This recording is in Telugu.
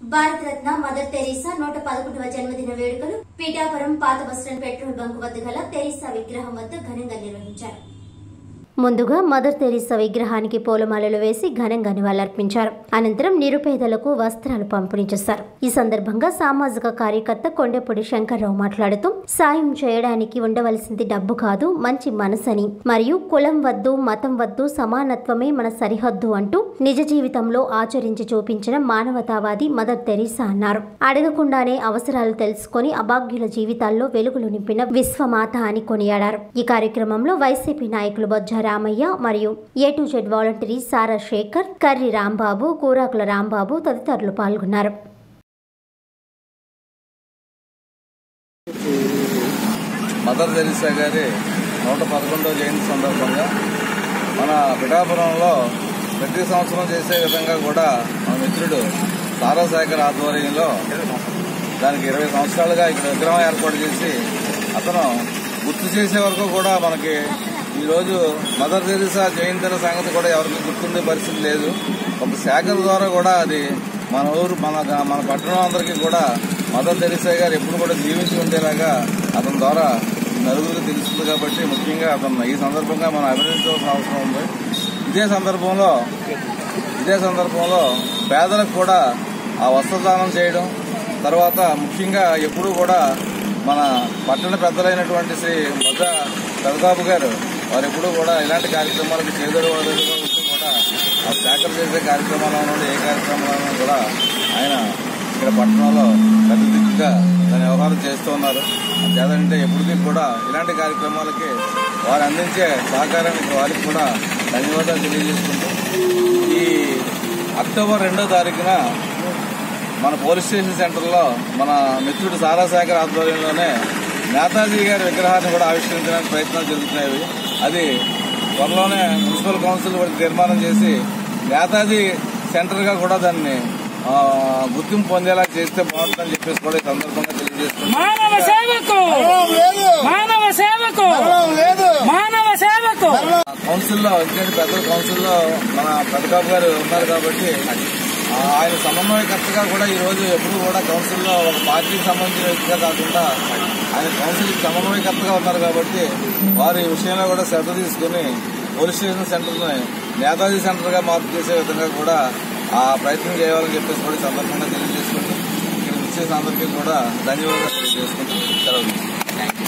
భారతరత్న మదర్ తెరీసా నూట పదకొండవ జన్మదిన వేడుకలు పీఠాపురం పాత బస్టాండ్ పెట్రోల్ బంక్ వద్ద గల తెరీసా విగ్రహం వద్ద ఘనంగా నిర్వహించారు. ముందుగా మదర్ తెరీసా విగ్రహానికి పూలమాలలు వేసి ఘనంగా నివాళులర్పించారు. అనంతరం నిరుపేదలకు వస్త్రాలు పంపిణీ చేశారు. ఈ సందర్భంగా సామాజిక కార్యకర్త కొండెపూడి శంకర్రావు మాట్లాడుతూ సాయం చేయడానికి ఉండవలసింది డబ్బు కాదు మంచి మనసని. మరియు కులం వద్దు మతం వద్దు సమానత్వమే మన సరిహద్దు అంటూ నిజ జీవితంలో ఆచరించి చూపించిన మానవతావాది మదర్ తెరీసా అన్నారు. అడగకుండానే అవసరాలు తెలుసుకొని అభాగ్యుల జీవితాల్లో వెలుగులు నింపిన విశ్వమాత అని కొనియాడారు. ఈ కార్యక్రమంలో వైసీపీ నాయకులు బొజ్జారు రామయ్య మరియు A to Z volunteer Sara Shekhar Karri Rambabu Kurakula Rambabu తదితరులు పాల్గొన్నారు. మదర్ తెరిసా గారి నూట పదకొండవ జయంతి సందర్భంగా మన పిఠాపురంలో ప్రతి సంవత్సరం చేసే విధంగా కూడా మన మిత్రుడు తారాశేఖర్ ఆధ్వర్యంలో దానికి ఇరవై సంవత్సరాలుగా ఇక్కడ విగ్రహం ఏర్పాటు చేసి అతను గుర్తు చేసే వరకు కూడా మనకి ఈరోజు మదర్ తెరిసా జయంతి సంగతి కూడా ఎవరికి గుర్తుండే పరిస్థితి లేదు. ఒక శాఖల ద్వారా కూడా అది మన ఊరు మన మన పట్టణం అందరికీ కూడా మదర్ థెరిసా గారు ఎప్పుడు కూడా జీవించి ఉండేలాగా అతని ద్వారా నలుగురు తెలుస్తుంది కాబట్టి ముఖ్యంగా అతను ఈ సందర్భంగా మనం అభినందించవలసిన అవసరం ఉంది. ఇదే సందర్భంలో ఇదే సందర్భంలో పేదలకు కూడా ఆ వస్త్రదానం చేయడం తర్వాత ముఖ్యంగా ఎప్పుడూ కూడా మన పట్టణ పెద్దలైనటువంటి శ్రీ మొద్ద పెదబాబు గారు వారు ఎప్పుడూ కూడా ఇలాంటి కార్యక్రమాలకు చేదోడు వాదోడుగా ఉంటూ కూడా ఆ శాఖలు చేసే కార్యక్రమాలను ఏ కార్యక్రమాలను కూడా ఆయన ఇక్కడ పట్టణంలో పెద్ద దిక్కుగా దాని వ్యవహారం చేస్తూ ఉన్నారు. చేదంటే ఎప్పటికీ కూడా ఇలాంటి కార్యక్రమాలకి వారు అందించే సహకారానికి వారికి కూడా ధన్యవాదాలు తెలియజేసుకుంటూ ఈ అక్టోబర్ రెండో తారీఖున మన పోలీస్ స్టేషన్ సెంటర్లో మన మిత్రుడు సారాశేఖర్ ఆధ్వర్యంలోనే నేతాజీ గారి విగ్రహాన్ని కూడా ఆవిష్కరించడానికి ప్రయత్నాలు జరుగుతున్నాయి. అది త్వరలోనే మున్సిపల్ కౌన్సిల్ తీర్మానం చేసి నేతాజీ సెంటర్గా కూడా దాన్ని ఆ, గుర్తింపు పొందేలా చేస్తే బాగుంటుందని చెప్పేసి కూడా ఈ సందర్భంగా తెలియజేస్తున్నాం మానవ సేవకు! మానవ సేవకు! మానవ సేవకు! కౌన్సిల్లో ఎందుకంటే పెద్దల కౌన్సిల్లో మన పెద్దబాబు గారు ఉన్నారు కాబట్టి ఆయన సమన్వయకర్తగా కూడా ఈ రోజు ఎప్పుడు కూడా కౌన్సిల్లో ఒక పార్టీకి సంబంధించిన వ్యక్తిగా కాకుండా ఆయన కౌన్సిల్కి సమన్వయకర్తగా ఉన్నారు కాబట్టి వారు ఈ విషయంలో కూడా శ్రద్ధ తీసుకుని పోలీస్ స్టేషన్ సెంటర్ని నేతాజీ సెంటర్గా మార్పు చేసే విధంగా కూడా ఆ ప్రయత్నం చేయాలని చెప్పేసి కూడా సందర్భంగా తెలియజేసుకుంటూ ఇక్కడ విచ్చేసిన అందరికీ కూడా ధన్యవాదాలు తెలియజేసుకుంటూ సెలవు